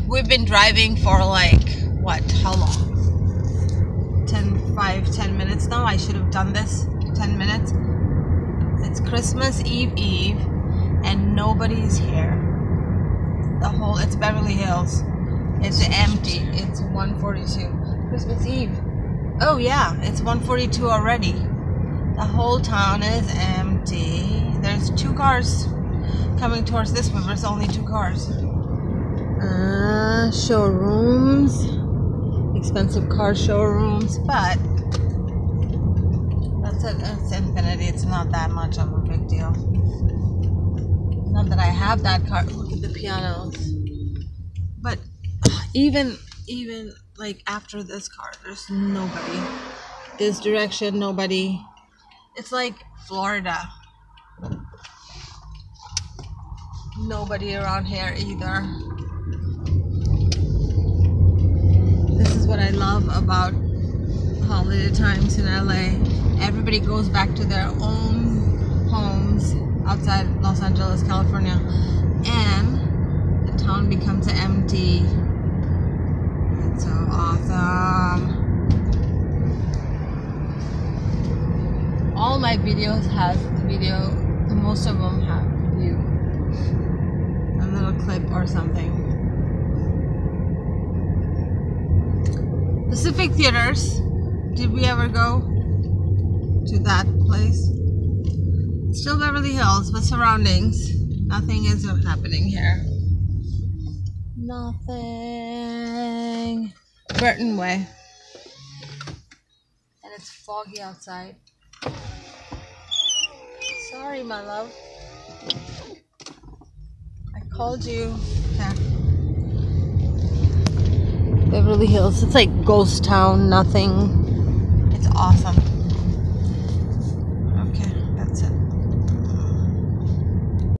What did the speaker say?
We've been driving for like what? How long? 10, 5, 10 minutes now. I should have done this 10 minutes. It's Christmas Eve Eve, and nobody's here. The whole it's Beverly Hills. It's empty. It's 142. Christmas Eve. Oh yeah, it's 142 already. The whole town is empty. There's two cars coming towards this but it's only two cars. Uh, showrooms, expensive car showrooms, but that's it. It's Infiniti. It's not that much of a big deal. Not that I have that car. Look at the pianos. But even even like after this car, there's nobody. This direction, nobody. It's like Florida. Nobody around here either. This is what I love about holiday times in LA. Everybody goes back to their own homes outside Los Angeles, California, and the town becomes empty. It's so awesome. All my videos has the video, most of Pacific Theaters. Did we ever go to that place? Still Beverly Hills, but surroundings. Nothing is happening here. Nothing. Burton Way. And it's foggy outside. Sorry, my love. I called you. Beverly Hills. It's like ghost town, nothing. It's awesome.